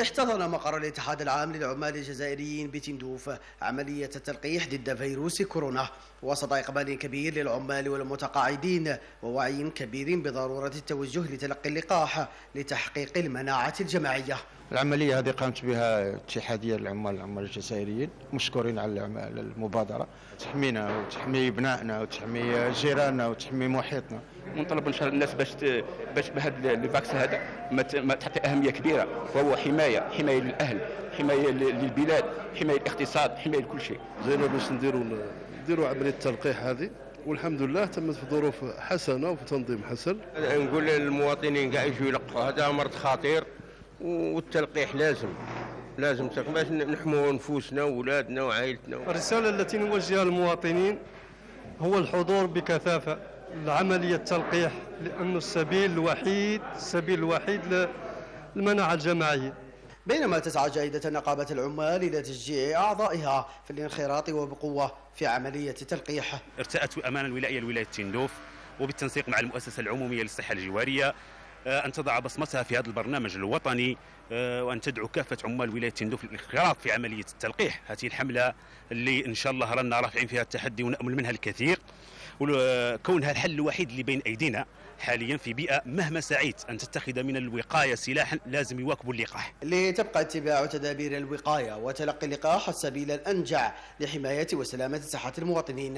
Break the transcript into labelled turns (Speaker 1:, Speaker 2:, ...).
Speaker 1: احتضن مقر الاتحاد العام للعمال الجزائريين بتندوف عملية التلقيح ضد فيروس كورونا وسط إقبال كبير للعمال والمتقاعدين ووعي كبير بضرورة التوجه لتلقي اللقاح لتحقيق المناعة الجماعية.
Speaker 2: العملية هذه قامت بها اتحادية العمال العمال الجزائريين مشكورين على المبادرة. تحمينا وتحمي ابنائنا وتحمي جيراننا وتحمي محيطنا.
Speaker 3: ونطلب إن شاء الله الناس باش باش بهذا الفاكس هذا ما تعطي أهمية كبيرة وهو حماية حماية للأهل حماية للبلاد حماية للاقتصاد حماية لكل شيء.
Speaker 4: جينا باش نديروا نديروا عملية التلقيح هذه. والحمد لله تمت في ظروف حسنة وفي تنظيم حسن.
Speaker 5: نقول للمواطنين كاع يجوا يلقوا هذا مرض خطير والتلقيح لازم لازم باش نحموا نفوسنا واولادنا وعائلتنا.
Speaker 6: الرسالة التي نوجهها للمواطنين هو الحضور بكثافة. لعملية التلقيح لأنه السبيل الوحيد السبيل الوحيد للمناعة الجماعية
Speaker 1: بينما تسعى جائدة نقابة العمال إلى تشجيع أعضائها في الانخراط وبقوة في عملية التلقيح
Speaker 7: ارتأت أمانة الولاية لولاية تندوف وبالتنسيق مع المؤسسة العمومية للصحة الجوارية أن تضع بصمتها في هذا البرنامج الوطني آه، وأن تدعو كافة عمال ولاية تندوف للانخراط في عملية التلقيح. هذه الحملة اللي إن شاء الله رانا رافعين فيها التحدي ونأمل منها الكثير. وكونها الحل الوحيد اللي بين أيدينا حاليا في بيئة مهما سعيت أن تتخذ من الوقاية سلاحا لازم يواكبوا اللقاح.
Speaker 1: لتبقى اتباع تدابير الوقاية وتلقي اللقاح السبيل الأنجع لحماية وسلامة صحة المواطنين.